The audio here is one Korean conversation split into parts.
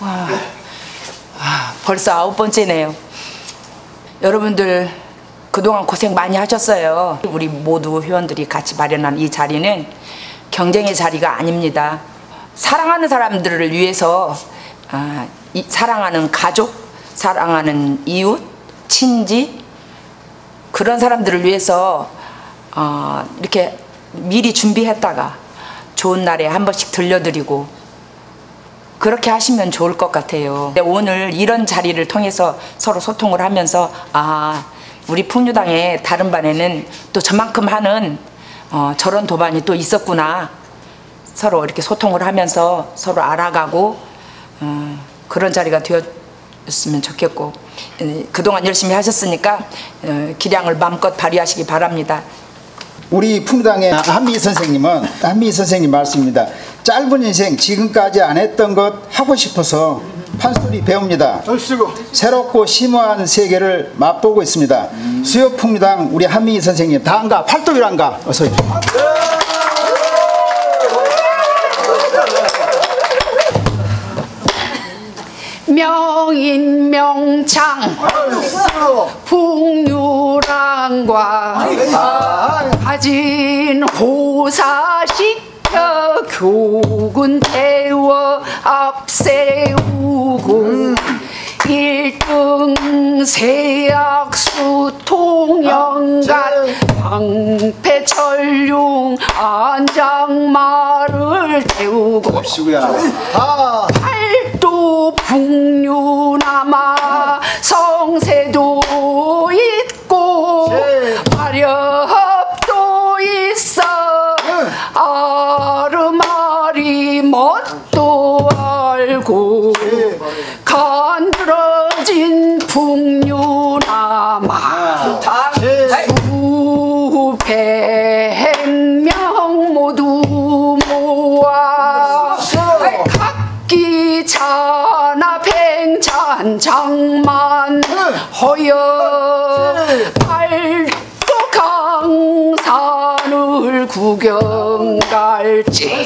와, 아, 벌써 아홉 번째네요. 여러분들 그동안 고생 많이 하셨어요. 우리 모두 회원들이 같이 마련한 이 자리는 경쟁의 자리가 아닙니다. 사랑하는 사람들을 위해서 아, 이, 사랑하는 가족, 사랑하는 이웃, 친지 그런 사람들을 위해서 어, 이렇게 미리 준비했다가 좋은 날에 한 번씩 들려드리고 그렇게 하시면 좋을 것 같아요. 오늘 이런 자리를 통해서 서로 소통을 하면서 아 우리 풍류당의 다른 반에는 또 저만큼 하는 어, 저런 도반이 또 있었구나 서로 이렇게 소통을 하면서 서로 알아가고 어, 그런 자리가 되었으면 좋겠고 에, 그동안 열심히 하셨으니까 어, 기량을 마음껏 발휘하시기 바랍니다. 우리 풍당의 한미 선생님은 한미 선생님 말씀입니다. 짧은 인생 지금까지 안 했던 것 하고 싶어서 판소리 배웁니다. 새롭고 심오한 세계를 맛보고 있습니다. 수요 풍당 우리 한미 선생님 다 안가 팔도일 안가 어서 오십시오. 명인명창. 풍류랑과 가진 호사시켜 교군 태워 앞세우고 일등 세약수 통영간 방패철룡 안장마를 태우고 풍류남아 성세도 있고 화렵도 있어. 아르마리 멋도 알고 간드러진 풍류남아 수백명 모두 모아 각기 찬합행찬 장만 허여 팔도 강산을 구경 갈지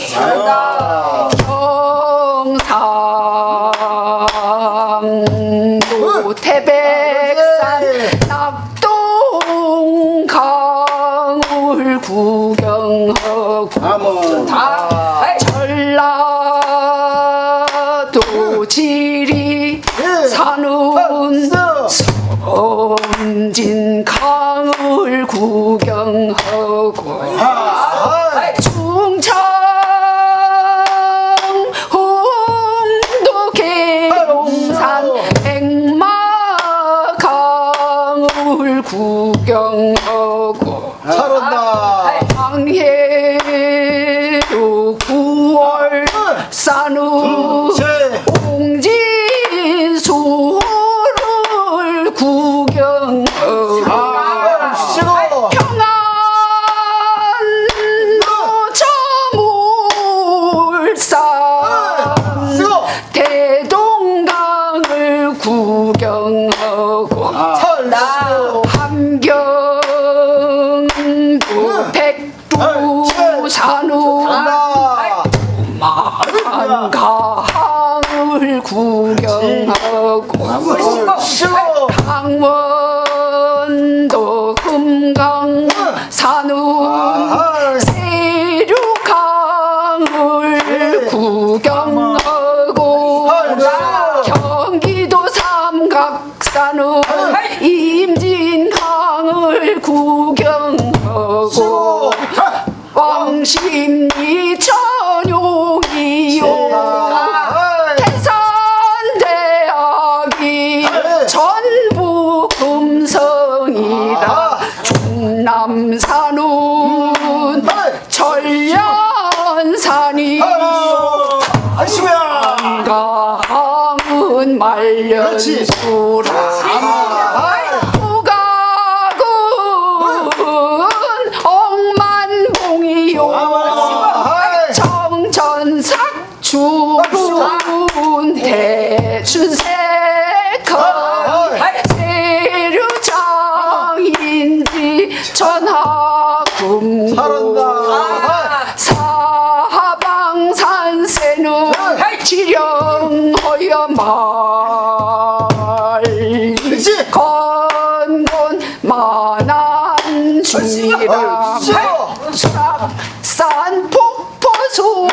경상도 태백산 낙동 강을 구경하고 전 섬진 강을 구경하고 충청 홍도 계룡산 백마강을 구경하고 황해도 구월 산후 구경하고 함경도 백두산후 만강을 구경하고 강원도 금강 산후 세류강을 구경 은 말년수라. 후각은 억만봉이요 정천삭주군 대춘세커 세류장인지 전하금 사방산세는 지령 하여말. 건돈 만한 주라. 산 폭포수.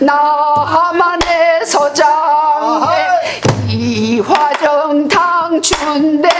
나만의 서장에 이화정 당춘대.